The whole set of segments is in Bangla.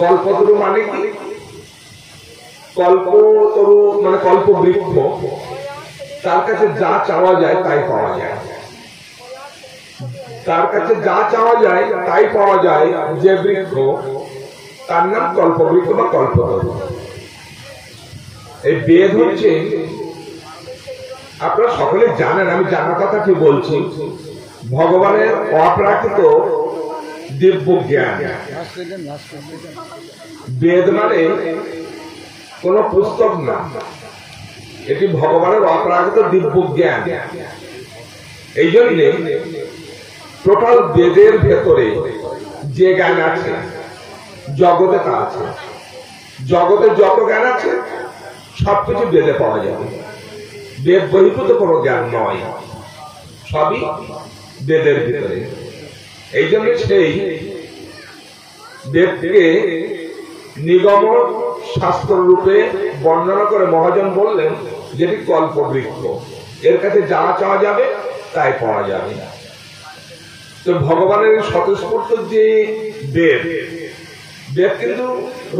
কল্পতরু মানে কি? কল্পতরু মানে কল্প বৃক্ষ তার কাছে যা চাওয়া যায় তাই পাওয়া যায়। তার কাছে যা চাওয়া যায় তাই পাওয়া যায় যে বৃক্ষ, তার নাম কল্পবৃক্ষ বা কল্পতরু। এই বেদ হচ্ছে, আপনারা সকলে জানেন, আমি জানার কথা কি বলছি, ভগবানের অপ্রাকৃত দিব্য জ্ঞান বেদ মানে কোন পুস্তক না। এটি ভগবানের অপ্রাকৃত দিব্য জ্ঞান এই জন্যে টোটাল বেদের ভেতরে যে জ্ঞান আছে, জগতে তা আছে। জগতে যত জ্ঞান আছে, সবকিছু বেদে পাওয়া যাবে। বেদ বহির্ভূত কোনো জ্ঞান নয়। সবই বেদের ভিতরে। এই জন্য সেই দেবকে নিগম শাস্ত্র রূপে বর্ণনা করে মহাজন বললেন, যেটি কল্পবৃক্ষ। এর কাছে যা চাওয়া যাবে, তাই পাওয়া যাবে না। তো ভগবানের স্বতঃস্ফূর্ত যে দেব দেব কিন্তু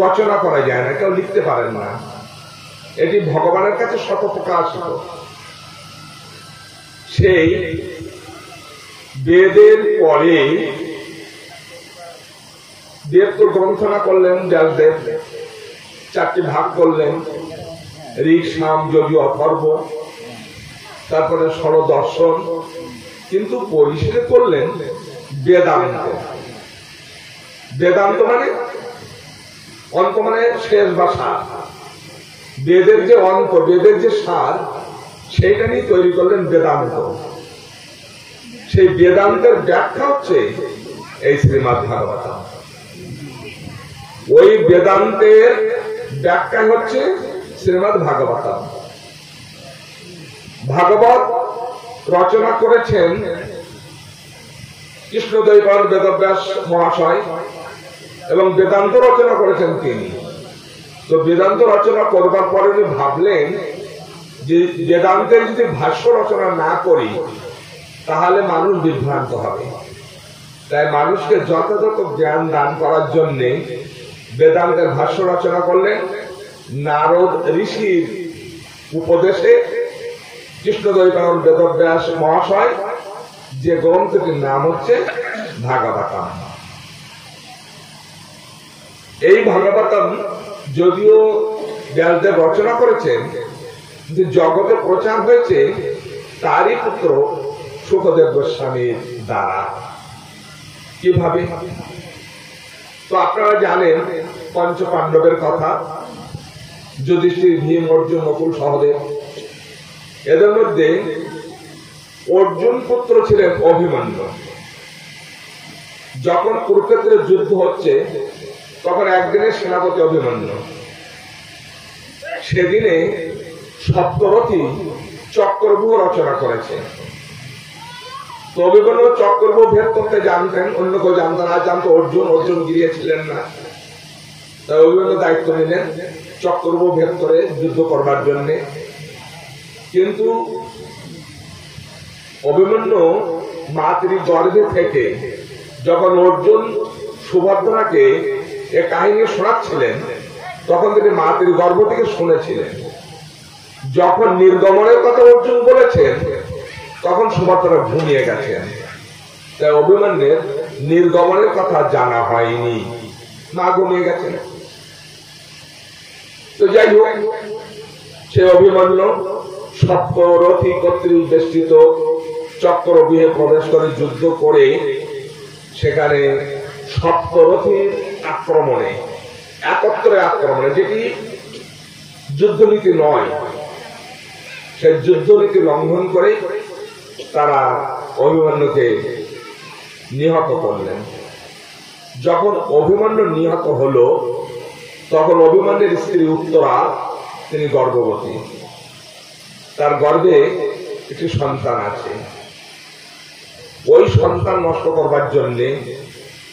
রচনা করা যায় না, কেউ লিখতে পারেন না। এটি ভগবানের কাছে শত প্রকাশিত সেই বেদের পরে দেব তো গ্রন্থনা করলেন ব্যাসদেব চারটি ভাগ করলেন। ঋক, সাম যোগী অথর্ব। তারপরে দর্শন। কিন্তু পরিশেষে করলেন বেদান্ত। বেদান্ত মানে অন্ত মানে শেষ বা সার। বেদের যে অন্ত, বেদের যে সার, সেইটা নিয়ে তৈরি করলেন বেদান্ত। সেই বেদান্তের ব্যাখ্যা হচ্ছে এই শ্রীমৎ ভাগবত। ওই বেদান্তের ব্যাখ্যা হচ্ছে শ্রীমৎ ভাগবত। ভাগবত রচনা করেছেন কৃষ্ণদৈবর বেদব্যাস মহাশয় এবং বেদান্ত রচনা করেছেন তিনি। তো বেদান্ত রচনা করবার পরে ভাবলেন যে বেদান্তের যদি ভাষ্য রচনা না করি তাহলে মানুষ বিভ্রান্ত হবে। তাই মানুষকে যথাযথ জ্ঞান দান করার জন্য বেদান্তের ভাষ্য রচনা করলেন নারদ ঋষির উপদেশে কৃষ্ণদৈতানন্দ বেদব্যাস মহাশয়, যে গ্রন্থটির নাম হচ্ছে ভাগবতম। এই ভাগবতম যদিও ব্যাসদেব রচনা করেছেন যে জগতে প্রচার হয়েছে তারই পুত্র সুখদেব গোস্বামীর দ্বারা। কীভাবে? তো আপনারা জানেন পঞ্চ পাণ্ডবের কথা। যুধিষ্ঠির ভীম, অর্জুন নকুল সহদেব। এদের মধ্যে অর্জুন পুত্র ছিলেন অভিমন্যু। যখন কুরুক্ষেত্রের যুদ্ধ হচ্ছে, তখন একদিনের সেনাপতি অভিমন্যু। সেদিনে সপ্তরথী চক্রব্যূহ রচনা করেছে। অভিমন্যু চক্রব্যূহ ভেদ করতে জানতেন, অন্য কেউ জানতেন না জানতো অর্জুন অর্জুন গিরিয়েছিলেন না। অভিমন্যু দায়িত্ব নিলেন চক্রব্যূহ ভেদ করে যুদ্ধ করবার জন্য। কিন্তু অভিমন্যু মাতৃ গর্ভে থেকে যখন অর্জুন সুভদ্রাকে এ কাহিনী শোনাচ্ছিলেন, তখন তিনি মাতৃ গর্ভ থেকে শুনেছিলেন। যখন নির্গমনের কথা অর্জুন বলেছেন তখন সুভদ্রা ঘুমিয়ে গেছেন তাই অভিমন্যের নির্গমনের কথা জানা হয়নি। মা ঘুমিয়ে গেছেন তো যাই হোক, সে অভিমন্যু সপ্তরথী কর্তৃক বেষ্টিত চক্রবিহে প্রবেশ করে যুদ্ধ করে সেখানে সপ্তরথীর আক্রমণে, একত্রে আক্রমণে, যেটি যুদ্ধনীতি নয় সে যুদ্ধনীতি লঙ্ঘন করে তারা অভিমন্যুকে নিহত করলেন। যখন অভিমন্যু নিহত হলো, তখন অভিমন্যের স্ত্রী উত্তরা, তিনি গর্ভবতী। তার গর্ভে একটি সন্তান আছে। ওই সন্তান নষ্ট করবার জন্যে,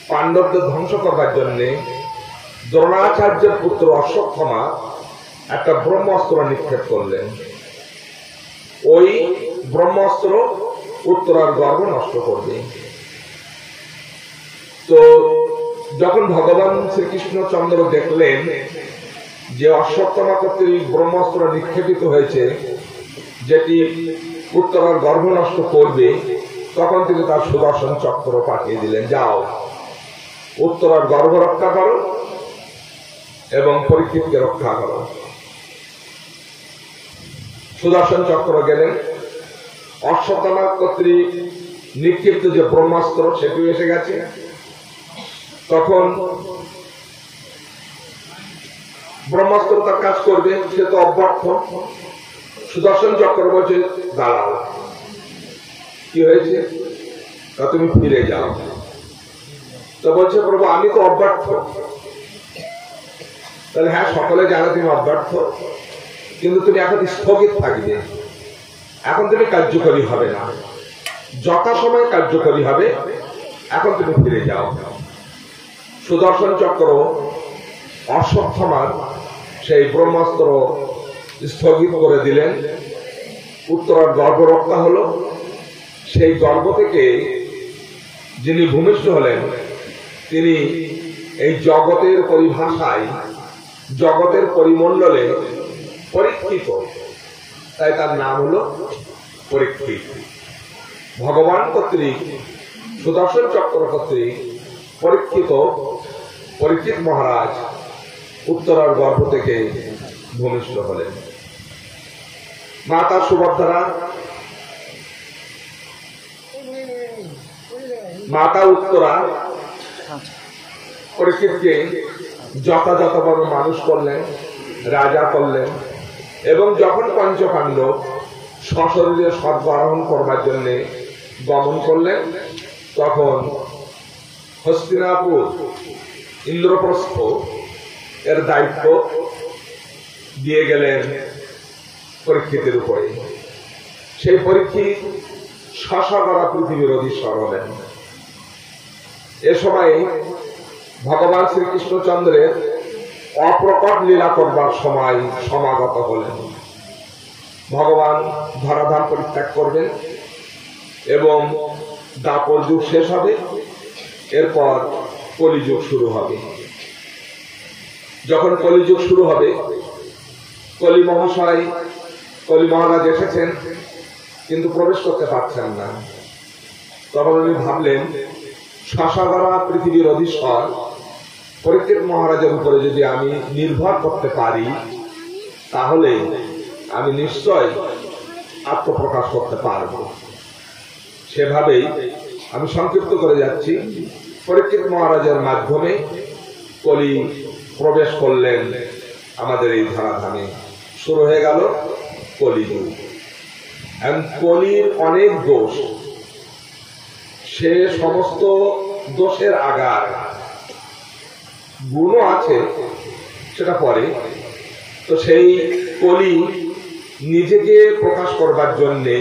পাণ্ডবদের ধ্বংস করবার জন্যে দ্রোণাচার্যের পুত্র অশ্বক্ষমা একটা ব্রহ্মাস্ত্র নিক্ষেপ করলেন। ওই ব্রহ্মাস্ত্র উত্তরার গর্ভ নষ্ট করবে। তো যখন ভগবান শ্রীকৃষ্ণচন্দ্র দেখলেন যে অশ্বত্থমা কর্তৃক ব্রহ্মাস্ত্র নিক্ষেপিত হয়েছে, যেটি উত্তরার গর্ভ নষ্ট করবে, তখন তিনি তার সুদর্শন চক্র পাঠিয়ে দিলেন, যাও উত্তরার গর্ভ রক্ষা করো এবং পরীক্ষিতকে রক্ষা করো। সুদর্শন চক্র গেলেন। অশ্বত্থমা কর্তৃক নিক্ষিপ্ত যে ব্রহ্মাস্ত্র, সেটিও এসে গেছে। তখন ব্রহ্মাস্ত্র তার কাজ করবে, সে তো অব্যর্থ। সুদর্শন চক্র বলছে দাঁড়াও কি হয়েছে? তা তুমি ফিরে যাও। তো বলছে, প্রভু, আমি তো অব্যর্থ। তাহলে হ্যাঁ সকলে জানে তুমি অব্যর্থ, কিন্তু তুমি এখন স্থগিত থাকবে। এখন তুমি কার্যকরী হবে না। যথা সময় কার্যকরী হবে, এখন তুমি ফিরে যাও। সুদর্শন চক্র অশ্বত্থমার সেই ব্রহ্মাস্ত্র স্থগিত করে দিলেন। উত্তরার গর্ভ রক্ষা হলো। সেই গর্ভ থেকে যিনি ভূমিষ্ঠ হলেন, তিনি এই জগতের পরিভাষায়, জগতের পরিমণ্ডলে পরীক্ষিত। তাই তার নাম হল পরীক্ষিত। ভগবান কর্তৃক, সুদর্শন চক্র কর্তৃক পরীক্ষিত পরীক্ষিত মহারাজ উত্তরার গর্ভ থেকে ভূমিষ্ঠ হলেন। মাতা সুভদ্রা, মাতা উত্তরা, পরীক্ষিতকে যথাযথভাবে মানুষ করলেন, রাজা করলেন এবং যখন পঞ্চপাণ্ডব সশরীরে সদ্বারোহণ করবার জন্য গমন করলেন, তখন হস্তিনাপুর ইন্দ্রপ্রস্থ এর দায়িত্ব দিয়ে গেলেন পরীক্ষিতের উপরে। সেই পরীক্ষিত শশাগরা পৃথিবীর অধীশ্বর হলেন। এ সময় ভগবান শ্রীকৃষ্ণচন্দ্রের অপ্রকট লীলা করবার সময় সমাগত হলেন। ভগবান ধরাধাম পরিত্যাগ করবেন এবং দাপর যুগ শেষ হবে, এরপর কলিযুগ শুরু হবে। যখন কলিযুগ শুরু হবে, কলি মহাশয়, কলি মহারাজ এসেছেন, কিন্তু প্রবেশ করতে পারছেন না। তখন উনি ভাবলেন শাসাগরা পৃথিবীর অধীশ্বর পরীক্ষিত মহারাজের উপরে যদি আমি নির্ভর করতে পারি, তাহলে আমি নিশ্চয় আত্মপ্রকাশ করতে পারব। সেভাবেই আমি সংক্ষিপ্ত করে যাচ্ছি। পরীক্ষিত মহারাজের মাধ্যমে কলি প্রবেশ করলেন আমাদের এই ধারাধামে। শুরু হয়ে গেল কলিযুগ। কলির অনেক দোষ। সে সমস্ত দোষের আগার। গুণও আছে, সেটা পরে। তো সেই কলি নিজেকে প্রকাশ করবার জন্যে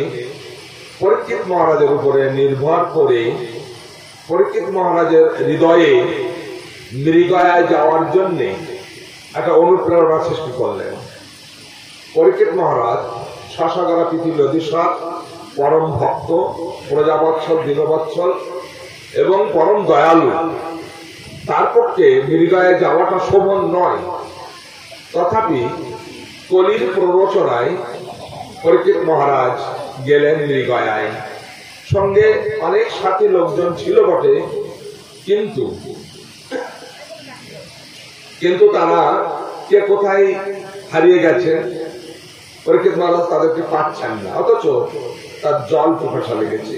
পরীক্ষিত মহারাজের উপরে নির্ভর করে, পরীক্ষিত মহারাজের হৃদয়ে মৃগয়ায় যাওয়ার জন্যে একটা অনুপ্রেরণা সৃষ্টি করলেন। পরীক্ষিত মহারাজ শাসাগরা পৃথিবীর অধীশ্বর পরম ভক্ত, প্রজাবৎসল দীনবৎসল এবং পরম দয়ালু তার পক্ষে মৃগায় যাওয়াটা শোভন নয়। তথাপি কলির প্ররোচনায় পরীক্ষিত মহারাজ গেলেন মৃগয়ায় সঙ্গে অনেক সাথী লোকজন ছিল বটে, কিন্তু কিন্তু তারা কে কোথায় হারিয়ে গেছে? পরীক্ষিত মহারাজ তাদেরকে পাচ্ছেন না, অথচ তার জল পিপাসা লেগেছে।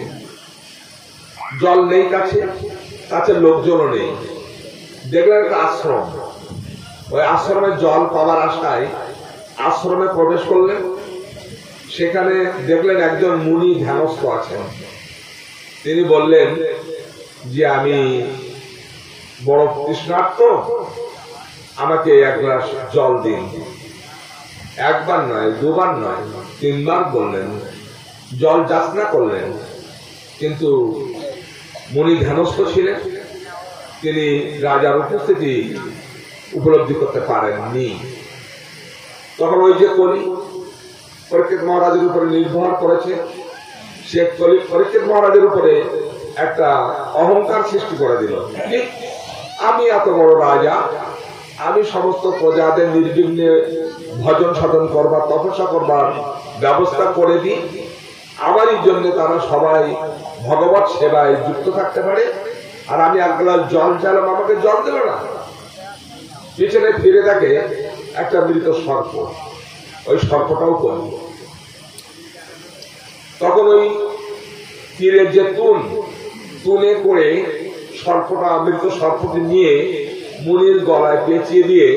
জল নেই কাছে কাছে লোকজনও নেই। দেখলেন একটা আশ্রম। ওই আশ্রমে জল পাওয়ার আশায় আশ্রমে প্রবেশ করলেন। সেখানে দেখলেন একজন মুনি ধ্যানস্থ আছেন। তিনি বললেন যে আমি বড় তৃষ্ণার্ত। আমাকে এক গ্লাস জল দিন। একবার নয়, দুবার নয়, তিনবার বললেন। জল যাচনা করলেন। কিন্তু মুনি ধ্যানস্থ ছিলেন। তিনি রাজার উপস্থিতি উপলব্ধি করতে পারেননি। তখন ওই যে কলি পরীক্ষিত মহারাজের উপরে নির্ভর করেছে। সে কলি পরীক্ষিত মহারাজের উপরে একটা অহংকার সৃষ্টি করে দিল। আমি এত বড় রাজা, আমি সমস্ত প্রজাদের নির্বিঘ্নে ভজন সাধন করবার, তপস্যা করবার ব্যবস্থা করে দিই। আমারই জন্য তারা সবাই ভগবত সেবায় যুক্ত থাকতে পারে। আর আমি এক গ্লাস জল চাইলাম আমাকে জল দেবে না। পিছনে ফিরে থাকে একটা মৃত সর্প। ওই সর্পটাও করল তখন ওই তীরের যে তুন তুলে করে সর্পটা, মৃত সর্পটি নিয়ে মুনির গলায় পেঁচিয়ে দিয়ে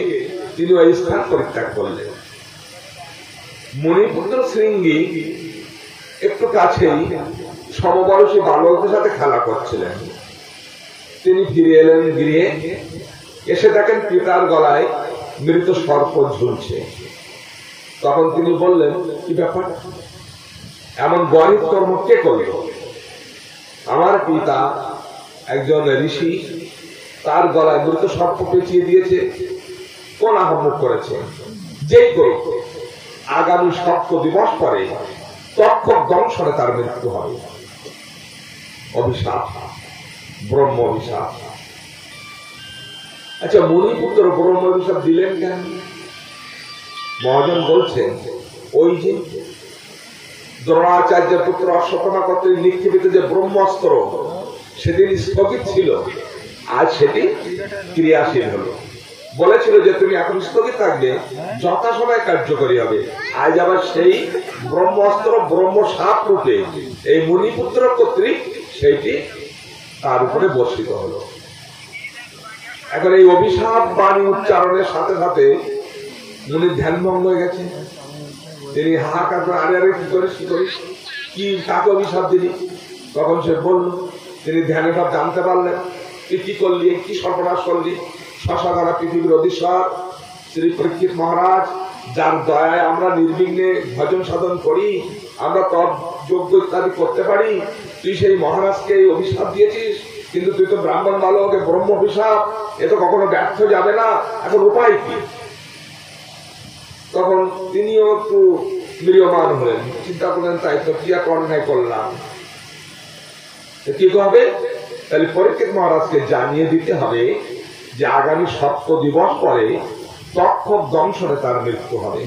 তিনি ওই স্থান পরিত্যাগ করলেন। মণিপুত্র শৃঙ্গী একটু কাছেই সমবয়সী বালকদের সাথে খেলা করছিলেন। তিনি ফিরে এলেন গৃহে এসে দেখেন পিতার গলায় মৃত সর্প ঝুলছে। তখন তিনি বললেন, কি ব্যাপার? এমন গরিব কর্ম কে করল? আমার পিতা একজন ঋষি, তার গলায় মৃত সর্প পেঁচিয়ে দিয়েছে, কোন আহ্মক করেছে? যেই করুক, আগামী সপ্ত দিবস পরে তক্ষক দংশনে তার মৃত্যু হবে অভিশাপ। ব্রহ্ম অভিশাপ আচ্ছা মণিপুত্র ব্রহ্ম অভিশাপ দিলেন কেন? মহাজন বলছেন, ওই যে দ্রোণাচার্যের পুত্র অশ্বতমা কর্তৃক নিক্ষেপিত যে ব্রহ্মাস্ত্র, সেদিন স্থগিত ছিল, আজ সেটি ক্রিয়াশীল হলো। বলেছিল যে তুমি এখন স্থগিত থাকবে, যথাসময় কার্যকরী হবে। আজ আবার সেই ব্রহ্মাস্ত্র ব্রহ্ম সাপ রূপে, এই মুনিপুত্র কর্তৃক সেইটি তার উপরে বর্ষিত হলো। এখন এই অভিশাপ বাণী উচ্চারণের সাথে সাথে মুনির ধ্যান ভঙ্গ হয়ে গেছে। তিনি হাহাকার করে, আরে আরে, কি করিস কি করিস? কি, কাকে অভিশাপ দিলি? তখন সে বলল, তিনি ধ্যানে সব জানতে পারলেন। তুই কি করলি? কি সর্বনাশ করলি? শশাধারা পৃথিবীর অধীশ্বর। শ্রী পরীক্ষিত মহারাজ, যার দয়ায় আমরা নির্বিঘ্নে ভজন সাধন করি, আমরা তপ যোগ্য ইত্যাদি করতে পারি। তুই সেই মহারাজকে এই অভিশাপ দিয়েছিস, কিন্তু তুই তো ব্রাহ্মণ বালকে ব্রহ্ম অভিশাপ। এ তো কখনো ব্যর্থ যাবে না। এখন উপায় কি? তখন তিনিও একটু মৃয়মান হলেন। চিন্তা করলেন, তাই তো ক্রিয়া কর্ণায় করলাম? কি হবে? তাহলে পরীক্ষিত মহারাজকে জানিয়ে দিতে হবে যে আগামী সপ্ত দিবস পরে তক্ষক দংশনে তার মৃত্যু হবে।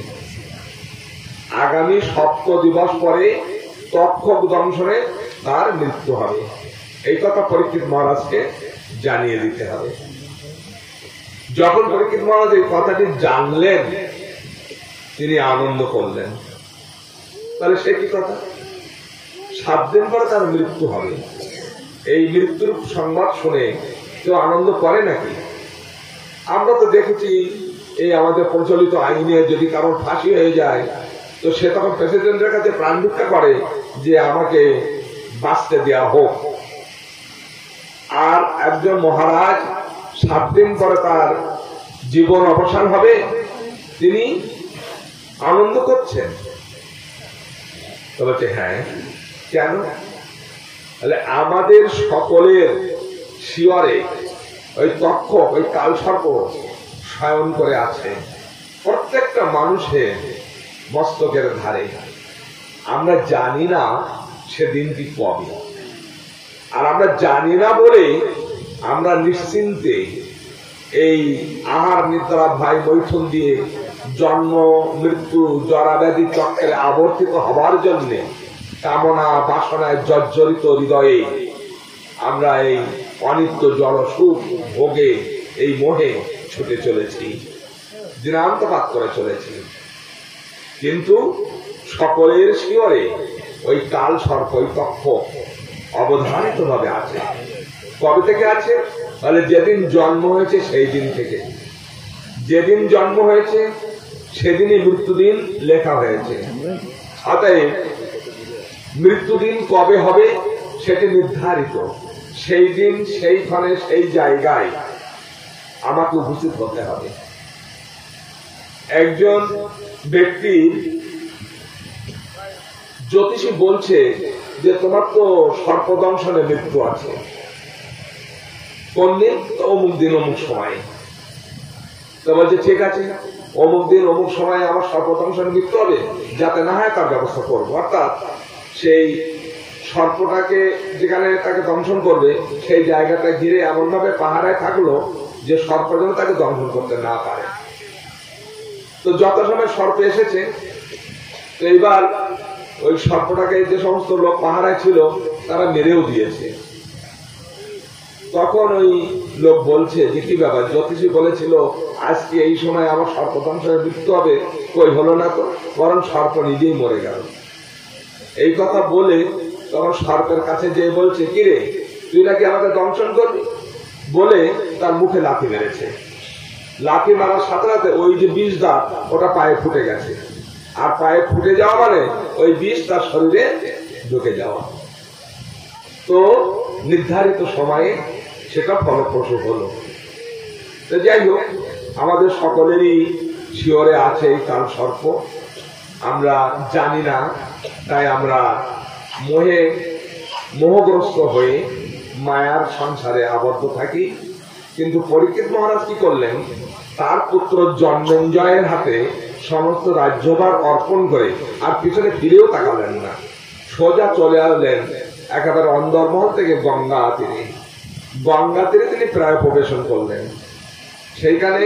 আগামী সপ্ত দিবস পরে তক্ষক দংশনে তার মৃত্যু হবে। এই কথা পরীক্ষিত মহারাজকে জানিয়ে দিতে হবে। যখন পরীক্ষিত মহারাজ এই কথাটি জানলেন, তিনি আনন্দ করলেন। তাহলে সে কি কথা? সাত দিন পরে তার মৃত্যু হবে। এই মৃত্যুর সংবাদ শুনে কেউ আনন্দ করে নাকি? আমরা তো দেখেছি, এই আমাদের প্রচলিত আইনে যদি কারোর ফাঁসি হয়ে যায় তো সে তখন প্রেসিডেন্টের কাছে প্রাণ ভিক্ষা করে যে আমাকে বাঁচতে দেওয়া হোক। আর একজন মহারাজ সাত দিন পরে তার জীবন অবসান হবে, তিনি আনন্দ করছেন। তো বলছে হ্যাঁ কেন? তাহলে আমাদের সকলের শিওরে ওই তক্ষ ওই কালসর্প শয়ন করে আছে। প্রত্যেকটা মানুষের মস্তকের ধারে। আমরা জানি না সে দিনটি কবে আর আমরা জানি না বলে আমরা নিশ্চিন্তে এই আহার নিদ্রা ভাই বৈঠন দিয়ে জন্ম, মৃত্যু জরাব্যাধি চক্রে আবর্তিত হবার জন্য কামনা, বাসনায় জর্জরিত হৃদয়ে আমরা এই অনিত্য জল সুখ ভোগে এই মোহে ছুটে চলেছি দিনান্তপাত করে চলেছি। কিন্তু সকলের শিওরে ওই কাল সর্প, ওই তক্ষ অবধারিত ভাবে আছে। কবে থেকে আছে? তাহলে যেদিন জন্ম হয়েছে সেই দিন থেকে। যেদিন জন্ম হয়েছে, সেদিনই মৃত্যুদিন লেখা হয়েছে। অতএব মৃত্যুদিন কবে হবে সেটি নির্ধারিত। সেই দিন সেইখানে সেই জায়গায় আমাকে উপস্থিত হতে হবে। একজন ব্যক্তি জ্যোতিষী বলছে যে, তোমার তো সর্পদংশনে মৃত্যু আছে। অমুক দিন, অমুক সময়। তো বলছে, ঠিক আছে, অমুক দিন, অমুক সময় আমার সর্পদংশনে মৃত্যু হবে। যাতে না হয় তার ব্যবস্থা করব। অর্থাৎ সেই সর্পটাকে যেখানে তাকে দংশন করবে, সেই জায়গাটা ঘিরে এমনভাবে পাহারায় থাকল যে সর্প যেন তাকে দংশন করতে না পারে। তো যত সময় সর্প এসেছে, তো এইবার ওই সর্পটাকে যে সমস্ত লোক পাহারায় ছিল, তারা মেরেও দিয়েছে। তখন ওই লোক বলছে, যে কি ব্যাপার? জ্যোতিষী বলেছিল, আজকে এই সময় আমার সর্প ধ্বংসের মৃত্যু হবে, কই হলো না তো? বরং সর্প নিজেই মরে গেল। এই কথা বলে তখন সর্পের কাছে যে বলছে কিরে তুই নাকি আমাকে দংশন করবি? বলে তার মুখে লাথি মেরেছে। লাথি মারার সাথে সাথে ওই যে বিষ দাঁত ওটা পায়ে ফুটে গেছে। আর পায়ে ফুটে যাওয়া মানে ওই বিষ তার শরীরে ঢুকে যাওয়া। তো নির্ধারিত সময়ে সেটা ফলপ্রসূ হলো। তো যাই হোক, আমাদের সকলেরই শিওরে আছে এই কাল সর্প। আমরা জানি না, তাই আমরা মোহে, মোহগ্রস্ত হয়ে মায়ার সংসারে আবদ্ধ থাকি। কিন্তু পরীক্ষিত মহারাজ কি করলেন? তার পুত্র জন্মেঞ্জয়ের হাতে সমস্ত রাজ্যভার অর্পণ করে আর পিছনে ফিরেও তাকালেন না। সোজা চলে আসলেন একেবারে অন্দরমহল থেকে গঙ্গা তীরে। গঙ্গা তীরে তিনি প্রায় প্রবেশন করলেন। সেইখানে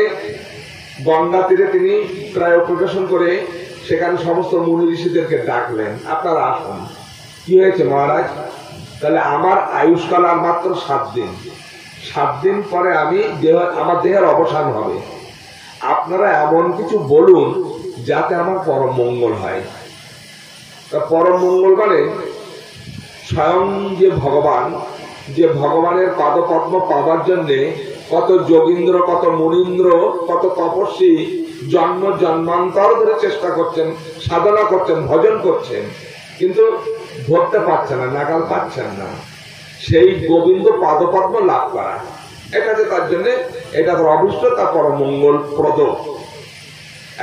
গঙ্গা তীরে তিনি প্রায় প্রবেশন করে সেখানে সমস্ত মুনি ঋষিদেরকে ডাকলেন, আপনারা আসুন। কি হয়েছে মহারাজ? তাহলে আমার আয়ুষ্কাল আর মাত্র সাত দিন। সাত দিন পরে আমি দেহ, আমার দেহের অবসান হবে। আপনারা এমন কিছু বলুন যাতে আমার পরম মঙ্গল হয়। তা পরম মঙ্গল মানে স্বয়ং যে ভগবান, যে ভগবানের পাদপদ্ম পাবার জন্যে কত যোগীন্দ্র, কত মুনীন্দ্র, কত তপস্বী জন্ম, জন্মান্তর ধরে চেষ্টা করছেন, সাধনা করছেন, ভজন করছেন, কিন্তু ধরতে পারছেন না, নাগাল পাচ্ছেন না। সেই গোবিন্দ পাদপদ্ম লাভ করা এটা যে তার জন্য, এটা তার অভিষ্ট, তার পরম মঙ্গল প্রদ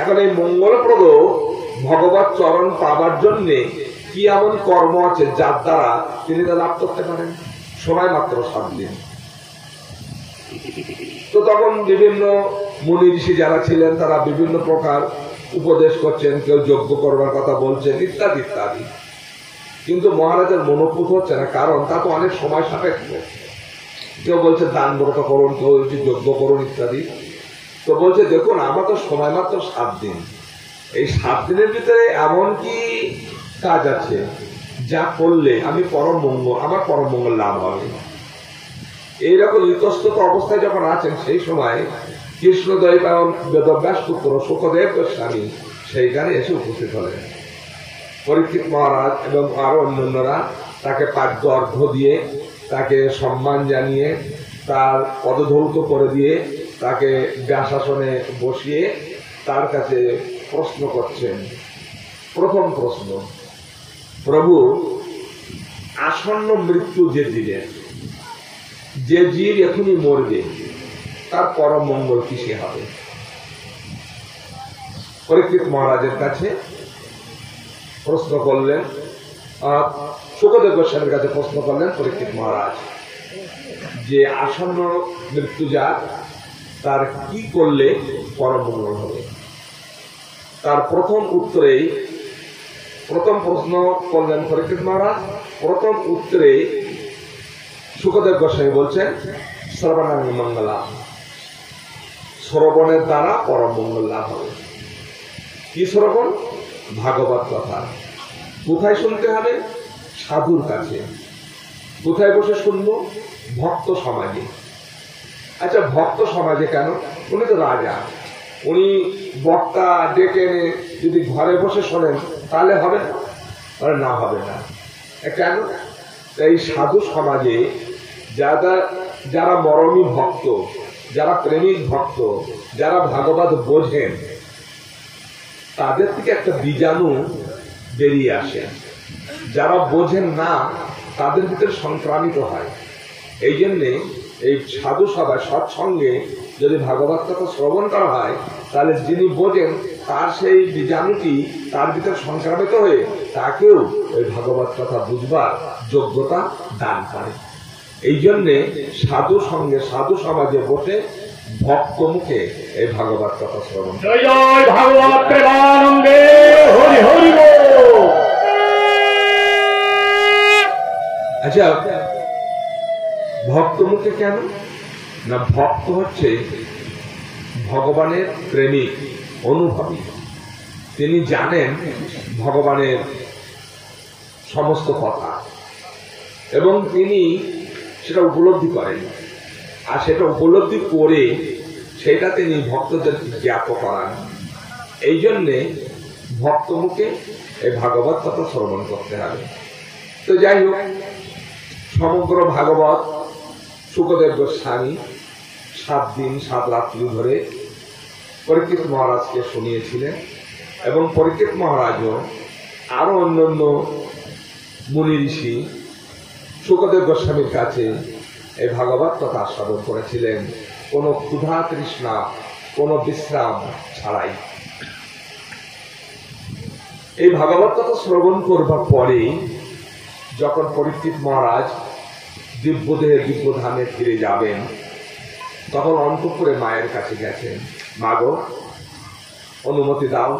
এখন এই মঙ্গলপ্রদ ভগবত চরণ পাবার জন্যে কি এমন কর্ম আছে যার দ্বারা তিনি তা লাভ করতে পারেন? সময় মাত্র সাত দিন। তো তখন বিভিন্ন মুনি ঋষি যারা ছিলেন, তারা বিভিন্ন প্রকার উপদেশ করছেন, কেউ যজ্ঞ করবার কথা বলছেন, ইত্যাদি ইত্যাদি। কিন্তু মহারাজের মনোপুত হচ্ছে না, কারণ তা তো অনেক সময় সাপেক্ষ। কেউ বলছে দান ব্রত করুন, কেউ বলছে যজ্ঞ করুন ইত্যাদি। তো বলছে, দেখুন, আমার তো সময় মাত্র সাত দিন। এই সাত দিনের ভিতরে এমন কি কাজ আছে যা করলে আমি পরম মঙ্গল আমার পরম মঙ্গল লাভ হবে? এইরকম ইতস্তত অবস্থায় যখন আছেন, সেই সময় কৃষ্ণদয় কারণ বেদব্যাস পুত্র সুখদেব গোস্বামী সেইখানে এসে উপস্থিত হলেন। পরীক্ষিত মহারাজ এবং আরও অন্যান্যরা তাকে পাদ্য অর্ঘ দিয়ে তাকে সম্মান জানিয়ে তার পদধৌত করে দিয়ে তাকে ব্যাসাসনে বসিয়ে তার কাছে প্রশ্ন করছেন। প্রথম প্রশ্ন, প্রভু, আসন্ন মৃত্যু যে জীবের যে জির এখনই মরবে, তার পরম মঙ্গল কিসে হবে? পরীক্ষিত মহারাজের কাছে প্রশ্ন করলেন সুখদেব গোস্বামীর কাছে প্রশ্ন করলেন পরীক্ষিত মহারাজ, যে আসন্ন মৃত্যু যার তার কি করলে পরম মঙ্গল হবে? তার প্রথম উত্তরেই প্রথম প্রশ্ন করলেন পরীক্ষিত মহারাজ, প্রথম উত্তরে সুখদেব গোস্বামী বলছেন, সর্বানন্দ মঙ্গলা, শ্রবণের দ্বারা পরম মঙ্গল লাভ হবে। কি শ্রবণ? ভাগবত কথা। কোথায় শুনতে হবে? সাধুর কাছে। কোথায় বসে শুনব? ভক্ত সমাজে। আচ্ছা ভক্ত সমাজে কেন? উনি তো রাজা। উনি বক্তা ডেকে এনে যদি ঘরে বসে শোনেন, তাহলে হবে না? না, হবে না। কেন? এই সাধু সমাজে যারা যারা মরমী ভক্ত, যারা প্রেমিক ভক্ত, যারা ভাগবত বোঝেন, তাদের থেকে একটা বীজাণু বেরিয়ে আসে। যারা বোঝেন না, তাদের ভিতরে সংক্রামিত হয়। এই জন্যে এই সাধু সভায় সৎসঙ্গে যদি ভাগবত কথা শ্রবণ করা হয়, তাহলে যিনি বোঝেন, তার সেই বীজাণুটি তার ভিতরে সংক্রামিত হয়ে তাকেও ওই ভাগবত কথা বুঝবার যোগ্যতা দান করে। এই জন্যে সাধু সঙ্গে সাধু সমাজে বসে ভক্ত মুখে এই ভাগবত কথা শ্রবণ জয় হরি হরি বল। আচ্ছা ভক্ত মুখে কেন? না, ভক্ত হচ্ছে ভগবানের প্রেমিক, অনুভবী। তিনি জানেন ভগবানের সমস্ত কথা এবং তিনি সেটা উপলব্ধি করেন। আর সেটা উপলব্ধি করে সেটা তিনি ভক্তদের জ্ঞাত করান। এই জন্যে ভক্তমুখে এই ভাগবত কথা শ্রবণ করতে হবে। তো যাই হোক, সমগ্র ভাগবত সুখদেব গোস্বামী সাত দিন, সাত রাত্রি ধরে পরীক্ষিত মহারাজকে শুনিয়েছিলেন এবং পরীক্ষিত মহারাজও আরও অন্যান্য মুনি ঋষি সুখদেব গোস্বামীর কাছে এই ভাগবত কথা আস্বাদন করেছিলেন। কোনো ক্ষুধা তৃষ্ণা, কোনো বিশ্রাম ছাড়াই। এই ভাগবত কথা শ্রবণ করবার পরেই যখন পরীক্ষিত মহারাজ দিব্যদেহে দিব্যধামে ফিরে যাবেন। তখন অন্তপুরে মায়ের কাছে গেছেন। মাগো অনুমতি দাও,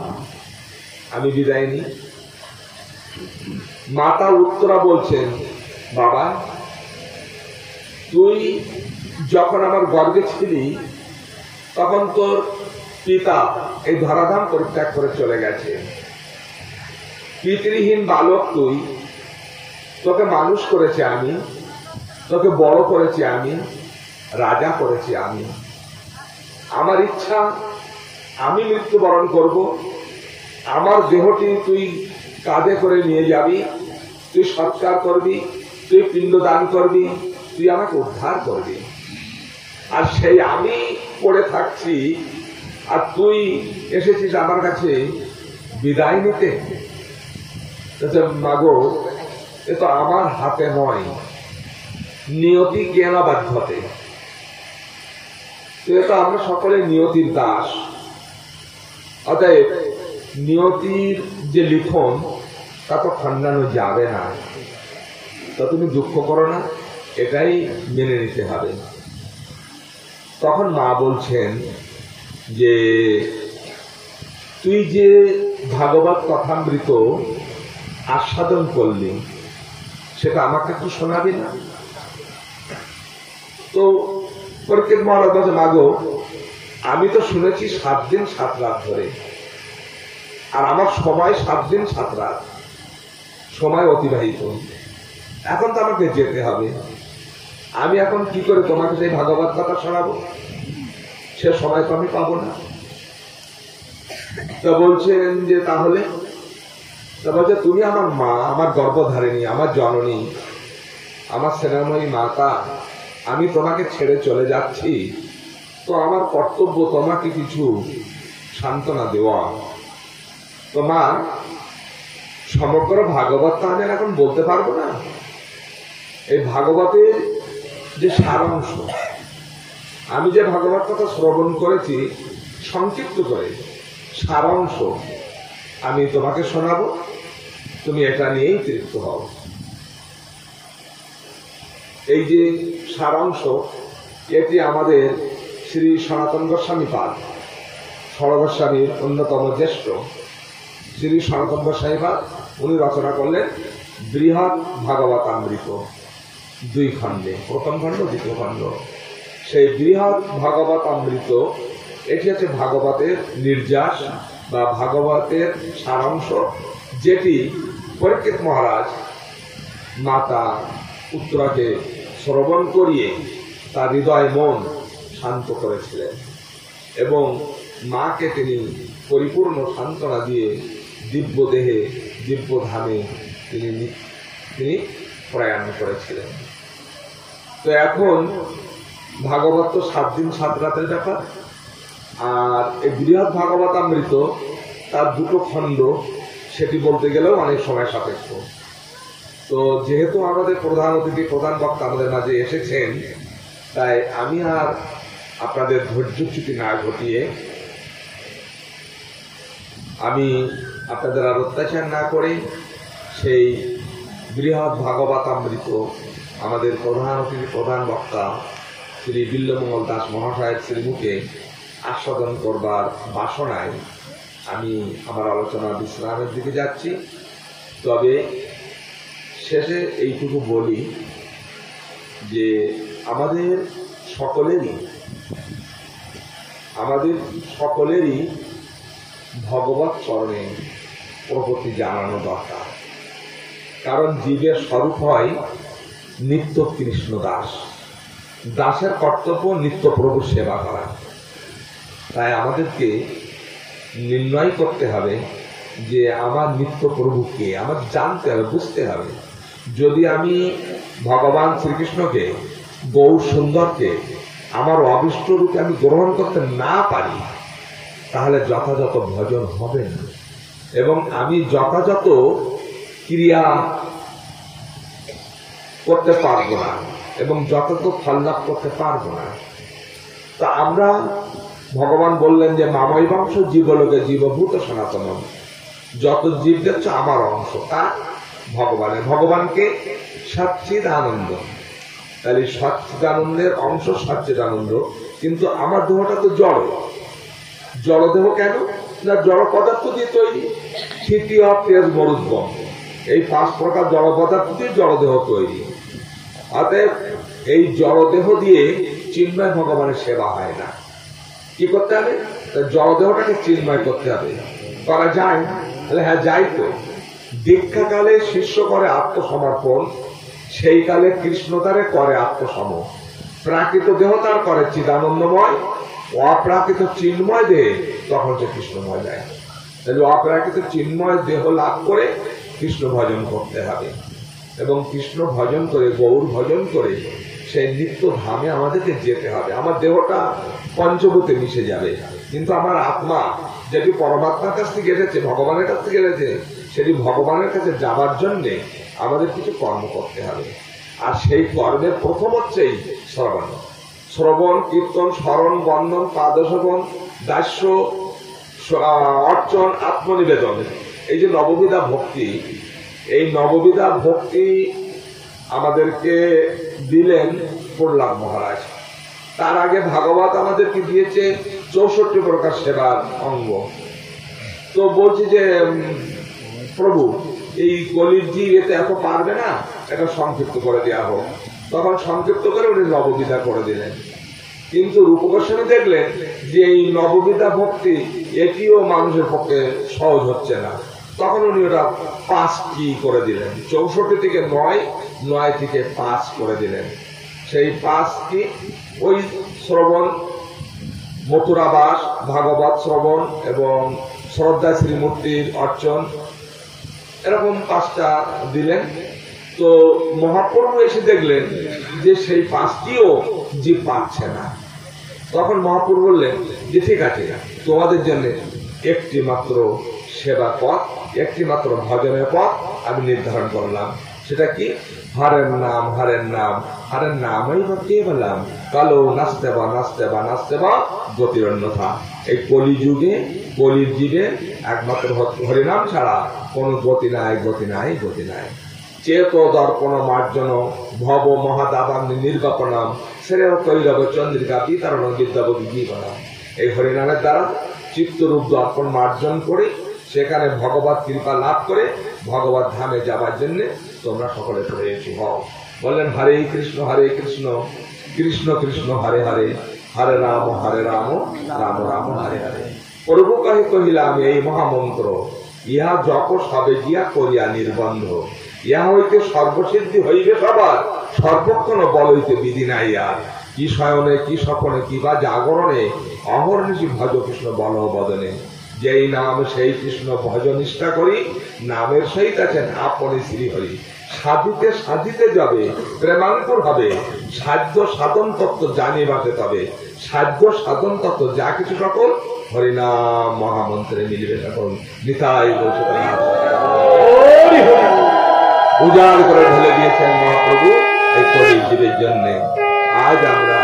আমি বিদায় নিই। মাতা উত্তরা বলছেন, বাবা, তুই যখন আমার গর্বে ছিলি, তখন তোর পিতা এই ধরাধাম পরিত্যাগ করে চলে গেছে। পিতৃহীন বালক তুই, তোকে মানুষ করেছে আমি। তোকে বড় করেছি আমি, রাজা করেছি আমি। আমার ইচ্ছা, আমি মৃত্যুবরণ করব। আমার দেহটি তুই কাঁধে করে নিয়ে যাবি, তুই সৎকার করবি, তুই পিণ্ড দান করবি, তুই আমাকে উদ্ধার করবি। আর সেই আমি পড়ে থাকছি, আর তুই এসেছিস আমার কাছে বিদায় নিতে। মাগো, এ তো আমার হাতে নয়। নিয়তি জ্ঞান বাধ্যতে তো এ তো আমরা সকলে নিয়তির দাস। অতএব নিয়তির যে লিখন, তা তো খণ্ডানো যাবে না। তা তুমি দুঃখ করো না, এটাই মেনে নিতে হবে। তখন মা বলছেন যে, তুই যে ভাগবত কথামৃত আস্বাদন করলি, সেটা আমাকে একটু শোনাবি না? তো পরীক্ষিত মহারাজ বলছে মাগো, আমি তো শুনেছি সাত দিন, সাত রাত ধরে। আর আমার সময় সাত দিন, সাত রাত। সময় অতিবাহিত। এখন তো আমাকে যেতে হবে। আমি এখন কি করে তোমাকে সেই ভাগবত কথা শোনাবো? সে সময় তো আমি পাবো না। তা বলছেন যে, তাহলে? তা বলছে, তুমি আমার মা, আমার গর্ভধারিণী, আমার জননী, আমার স্নেহময়ী মাতা আমি তোমাকে ছেড়ে চলে যাচ্ছি। তো আমার কর্তব্য তোমাকে কিছু সান্ত্বনা দেওয়া। তোমার সমগ্র ভাগবত তো আমি এখন বলতে পারব না। এই ভাগবতের যে সারাংশ, আমি যে ভাগবত কথা শ্রবণ করেছি, সংক্ষিপ্ত করে সারাংশ আমি তোমাকে শোনাবো। তুমি এটা নিয়েই তৃপ্ত হও। এই যে সারাংশ, এটি আমাদের শ্রী সনাতন গোস্বামী পাদ সরগোস্বামীর অন্যতম জ্যেষ্ঠ। শ্রী সনাতন গোস্বামী পাদ উনি রচনা করলেন বৃহৎ ভাগবতামৃত দুই খণ্ডে, প্রথম খণ্ড, দ্বিতীয় খণ্ড। সেই বৃহৎ ভাগবতামৃত এটি হচ্ছে ভাগবতের নির্যাস বা ভাগবতের সারাংশ, যেটি পরীক্ষিত মহারাজ মাতা পুত্রকে শ্রবণ করিয়ে তার হৃদয় মন শান্ত করেছিলেন। এবং মাকে তিনি পরিপূর্ণ সান্ত্বনা দিয়ে দিব্য দেহে, দিব্য ধামে তিনি তিনি প্রয়াণ করেছিলেন। তো এখন ভাগবত তো সাত দিন সাত রাতের ব্যাপার। আর এই বৃহৎ ভাগবতামৃত তার দুটো খণ্ড, সেটি বলতে গেলেও অনেক সময় সাপেক্ষ। তো যেহেতু আমাদের প্রধান অতিথি, প্রধান বক্তা আমাদের মাঝে এসেছেন, তাই আমি আর আপনাদের ধৈর্যচ্যুতি না ঘটিয়ে আমি আপনাদের আর অত্যাচার না করে সেই বৃহৎ ভাগবতামৃত আমাদের প্রধান অতিথি, প্রধান বক্তা শ্রী বিল্লমঙ্গল দাস মহাশয়ের শ্রীমুখে আস্বাদন করবার বাসনায় আমি আমার আলোচনা বিশ্রামের দিকে যাচ্ছি। তবে শেষে এইটুকু বলি যে আমাদের সকলেরই আমাদের সকলেরই ভগবত চরণে প্রগতি জানানো দরকার। কারণ জীবের স্বরূপ হয় নিত্য কৃষ্ণ দাস। দাসের কর্তব্য নিত্য প্রভু সেবা করা। তাই আমাদেরকে নির্ণয় করতে হবে যে আমার নিত্য প্রভু কে? আমার জানতে হবে, বুঝতে হবে। যদি আমি ভগবান শ্রীকৃষ্ণকে, গৌর সুন্দরকে, আমার অবিষ্ট রূপে আমি গ্রহণ করতে না পারি, তাহলে যথাযথ ভজন হবে না। এবং আমি যথাযথ ক্রিয়া করতে পারব না এবং যথাযথ ফল লাভ করতে পারব না। তা আমরা, ভগবান বললেন যে, মাময় বংশ জীবলোকে জীবভূত সনাতন যত জীব যাচ্ছে আমার অংশ। তা ভগবানের, ভগবানকে সচ্চিদ আনন্দ তাহলে সচ্চিদ আনন্দের অংশ সচ্চিদ আনন্দ কিন্তু আমার দেহটা তো জড়। জড়দেহ কেন? না, জড় পদার্থ দিয়ে তৈরি। তৃতীয় তেজ মরুদ্গম এই পাঁচ প্রকার জড় পদার্থ দিয়ে জড়দেহ তৈরি। অতএব এই জড়দেহ দিয়ে চিন্ময় ভগবানের সেবা হয় না। কি করতে হবে? জড়দেহটাকে চিন্ময় করতে হবে। করা যায়? তাহলে হ্যাঁ যাই তো। দীক্ষাকালে শিষ্য করে আত্মসমর্পণ, সেই কালে কৃষ্ণ তারে করে আত্মসম। প্রাকৃত দেহ তার করে চিদানন্দময়, অপ্রাকৃত চিন্ময় দেহ তখন সে কৃষ্ণময় যায়। তাহলে অপ্রাকৃত চিন্ময় দেহ লাভ করে কৃষ্ণ ভজন করতে হবে। এবং কৃষ্ণ ভজন করে, গৌর ভজন করে, সেই নিত্য ধামে আমাদেরকে যেতে হবে। আমার দেহটা পঞ্চভূতে মিশে যাবে। কিন্তু আমার আত্মা যেটি পরমাত্মার কাছ থেকে এসেছে, ভগবানের কাছ থেকে এসেছে সেটি ভগবানের কাছে যাবার জন্যে আমাদের কিছু কর্ম করতে হবে। আর সেই কর্মের প্রথম হচ্ছেই শ্রবণ। শ্রবণ, কীর্তন, স্মরণ, বন্ধন পাদশবন দাস্য অর্চন, আত্মনিবেদন। এই যে নববিধা ভক্তি, এই নববিধা ভক্তি আমাদেরকে দিলেন প্রহ্লাদ মহারাজ। তার আগে ভাগবত আমাদেরকে দিয়েছে চৌষট্টি প্রকার সেবার অঙ্গ। তো বলছি যে প্রভু, এই কলির জি এতে এত পারবে না? এটা সংক্ষিপ্ত করে দেওয়া হোক। তখন সংক্ষিপ্ত করে উনি নববিধা করে দিলেন। কিন্তু রূপগোস্বামী দেখলেন যে এই নববিধা ভক্তি এটিও মানুষের পক্ষে সহজ হচ্ছে না। তখন উনি ওটা পাঁচ কি করে দিলেন। চৌষট্টি থেকে নয় নয় থেকে পাঁচ করে দিলেন। সেই পাঁচ কি? ওই শ্রবণ, মথুরাবাস, ভাগবত শ্রবণ এবং শ্রদ্ধা শ্রীমূর্তির অর্চন এরকম পাঁচটা দিলেন। তো মহাপ্রভু এসে দেখলেন যে সেই পাঁচটিও যে পাচ্ছে না। তখন মহাপ্রভু বললেন, যে ঠিক আছে, তোমাদের জন্য একটি মাত্র সেবা পথ, একটি মাত্র ভজনের পথ আমি নির্ধারণ করলাম। সেটা কি? হারের নাম হারের নাম, হারের নামই বা কে বললাম? কালো নাচতে বা নাচতে বা নাচতে বা গতির অন্যথা এই কলিযুগে কলির যুগে একমাত্র হরিনাম ছাড়া কোনো গতি নাই গতি নাই গতি নাই। চেত দর্পণ মার্জন ভব মহাদাবান্নি নির্বাপনাম সেরে তৈরব চন্দ্রিকা বিতরণ বিদ্যাবতী জীবনাম এই হরিনামের দ্বারা চিত্তরূপ দর্পণ মার্জন করে সেখানে ভগবত কৃপা লাভ করে ভগবত ধামে যাবার জন্যে তোমরা সকলে প্রয়াসী হও বললেন, হরে কৃষ্ণ হরে কৃষ্ণ কৃষ্ণ কৃষ্ণ, হরে হরে হরে রাম হরে রাম রাম রাম, হরে হরে। প্রভু কহে কহিলাম, এই মহামন্ত্র। ইহা জপ সবে গিয়া করিয়া নির্বন্ধ। ইহা হইতে সর্বসিদ্ধি হইবে সবার। সর্বক্ষণ বল হইতে বিধি নাই আর। কি শয়নে, কি স্বপনে, কি বা জাগরণে অহর্নিশি ভজ কৃষ্ণ বল বদনে যেই নাম সেই কৃষ্ণ ভজ নিষ্ঠা করি, নামের সহিত আছেন আপনি শ্রী হরি। সাধিতে সাধিতে যাবে প্রেমাঙ্কুর হবে। সাধ্য সাধন তত্ত্ব জানিবাতে তবে। সাধ্য সাধন তত্ত্ব যা কিছু সকল হরিনাম মহামন্ত্রে মিলবে সকল নিতাই উজাড় করে ঢেলে দিয়েছেন মহাপ্রভু, এই কলির জীবের জন্য। আজ আমরা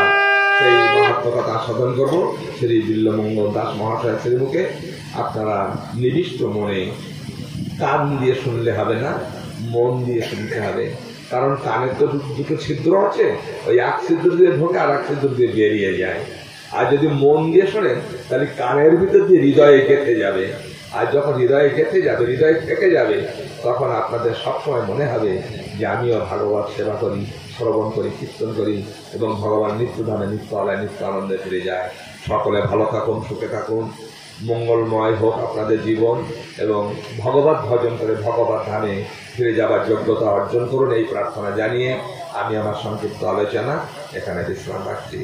সেই মহাত্মকতা সাধন করব। শ্রী বিল্লমঙ্গল দাস মহাশয় শ্রীমুখে। আপনারা নিবিষ্ট মনে কান দিয়ে শুনলে হবে না, মন দিয়ে শুনতে হবে। কারণ কানের তো দুটো ছিদ্র আছে, ওই এক ছিদ্র দিয়ে ঢোকে আর এক ছিদ্র দিয়ে বেরিয়ে যায়। আর যদি মন দিয়ে শোনেন তাহলে কানের ভিতর দিয়ে হৃদয়ে গেঁথে যাবে। আর যখন হৃদয়ে গেঁথে যাবে, হৃদয়ে থেকে যাবে, তখন আপনাদের সবসময় মনে হবে যে আমিও ভাগবত সেবা করি, শ্রবণ করি, কীর্তন করি এবং ভগবান নিত্যধামে নিত্য আলায় নিত্য আনন্দে ফিরে যায় সকলে ভালো থাকুন, সুখে থাকুন। মঙ্গলময় হোক আপনাদের জীবন এবং ভগবত ভজন করে ভগবত ধামে ফিরে যাবার যোগ্যতা অর্জন করুন, এই প্রার্থনা জানিয়ে আমি আমার সংক্ষিপ্ত আলোচনা এখানে বিশ্রাম রাখছি।